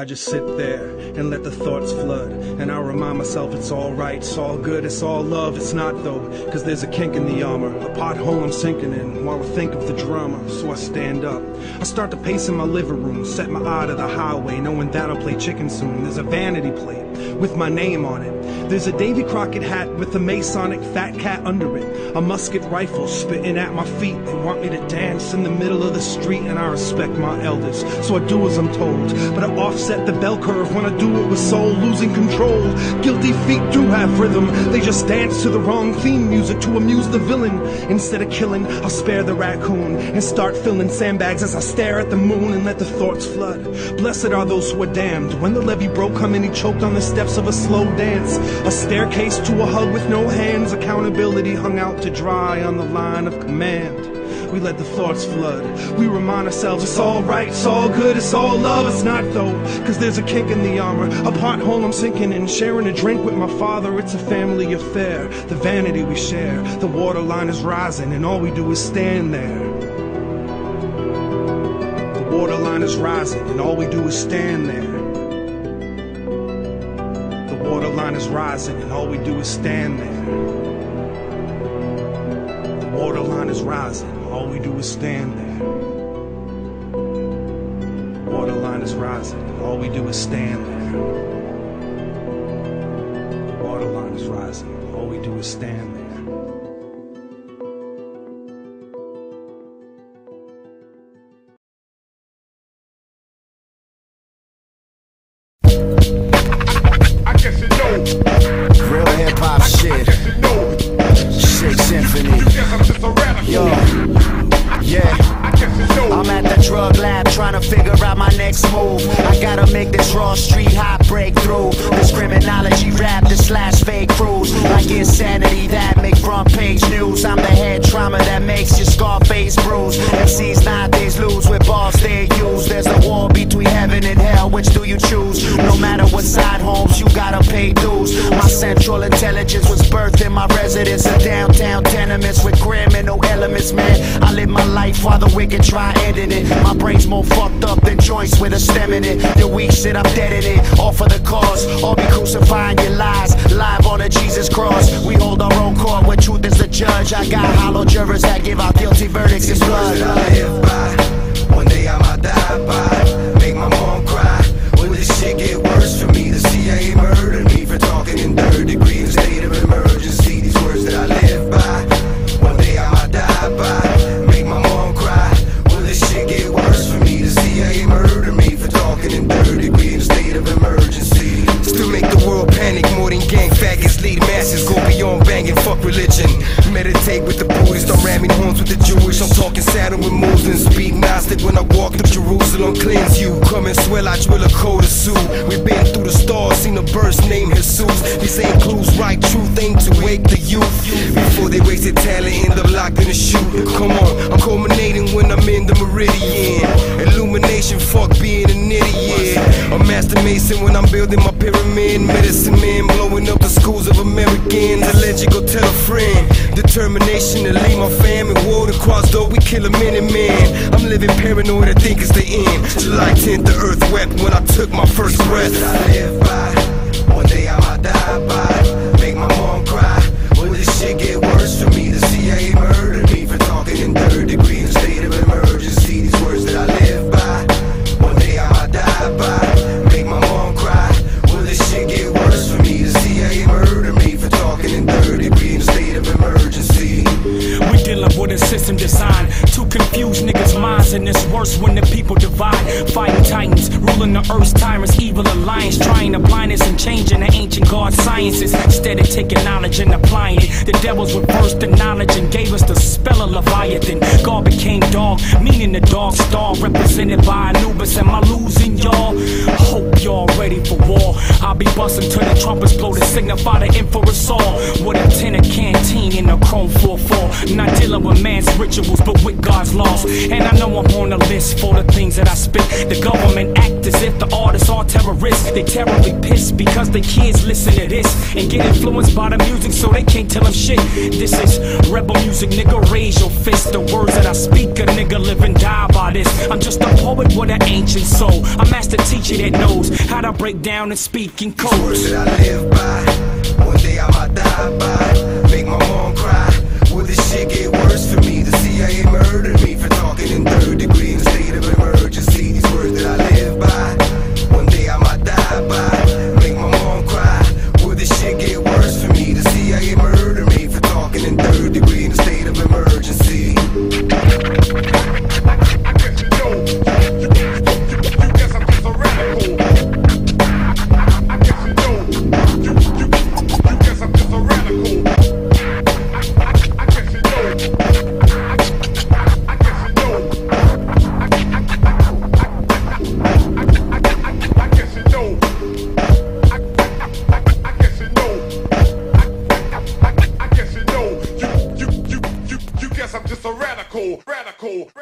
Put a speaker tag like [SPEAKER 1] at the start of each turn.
[SPEAKER 1] I just sit there and let the thoughts flood. And I remind myself it's alright, it's all good, it's all love. It's not though, cause there's a kink in the armor, a pothole I'm sinking in while I think of the drama. So I stand up. I start to pace in my living room, set my eye to the highway, knowing that I'll play chicken soon. There's a vanity plate with my name on it. There's a Davy Crockett hat with a Masonic fat cat under it. A musket rifle spitting at my feet. They want me to dance in the middle of the street, and I respect my elders, so I do as I'm told. But I offset the bell curve when I do it with soul, losing control. Guilty feet do have rhythm, they just dance to the wrong theme music to amuse the villain. Instead of killing, I'll spare the raccoon and start filling sandbags as I stare at the moon and let the thoughts flood. Blessed are those who are damned. When the levee broke, how many choked on the steps of a slow dance. A staircase to a hug with no hands, accountability hung out to dry on the line of command. We let the thoughts flood. We remind ourselves it's all right, it's all good, it's all love. It's not though, cause there's a kink in the armor. A pothole I'm sinking in, sharing a drink with my father. It's a family affair. The vanity we share, the waterline is rising, and all we do is stand there. The waterline is rising, and all we do is stand there. The waterline is rising, and all we do is stand there. The waterline is rising, all we do is stand there. The waterline is rising, all we do is stand there. The waterline is rising, all we do is stand there.
[SPEAKER 2] Make this raw street hop breakthrough. Between heaven and hell. Which do you choose? No matter what side homes, you gotta pay dues. My central intelligence was birthed in my residence of downtown tenements with criminal elements, man. I live my life while the wicked try ending it. My brain's more fucked up than joints with a stem in it. The weak shit, I'm dead in it. All for the cause, all be crucifying your lies. Live on a Jesus cross. We hold our own court where truth is the judge. I got hollow jurors that give out guilty verdicts It's blood.
[SPEAKER 3] live by. One day I might die by. Shit get worse for me? The CIA murdered me for talking in third degree. Faggots. Lead masses go beyond banging. Fuck religion. Meditate with the Buddhists. I'm ramming horns with the Jewish. I'm talking saddle with Muslims. Speak Gnostic when I walk through Jerusalem. Cleanse you. Come and swell, I drill a code of suit. We've been through the stars, seen a burst named Jesus. These ain't clues, right? Truth ain't to wake the youth. Before they wasted talent, end up locked in a shoot. Come on, I'm culminating mason when I'm building my pyramid. Medicine man, blowing up the schools of Americans. A legend, go tell a friend. Determination to leave my family. and war to cross though we kill a minute man. I'm living paranoid, I think it's the end. July 10th, the earth wept when I took my first breath. I live by. One day I might die by.
[SPEAKER 4] Fighting titans, ruling the earth's tyrants, evil alliance, trying to blind us and changing the ancient god sciences. Instead of taking knowledge and applying it, the devils reversed the knowledge and gave us the spell of Leviathan. God became dog, meaning the dog star, represented by Anubis. Am I losing y'all? Hope y'all ready for war. I'll be busting till the trumpets blow to signify the us all. With a tin of canteen in a chrome 4-4. Not dealing with man's rituals, but with God's laws. And I know I'm on the list for the things that I spit. The government act as if the artists are terrorists. They terribly pissed because the kids listen to this and get influenced by the music so they can't tell them shit. This is rebel music, nigga. Raise your fist. The words that I speak, a nigga live and die by this. I'm just a poet with an ancient soul. I'm a master teacher that knows how to break down and speak in codes.
[SPEAKER 3] Words that I live by. One day I might die by. Make my mom cry. This shit get worse for me? The CIA murdered me for talking in third degree a state of
[SPEAKER 5] guess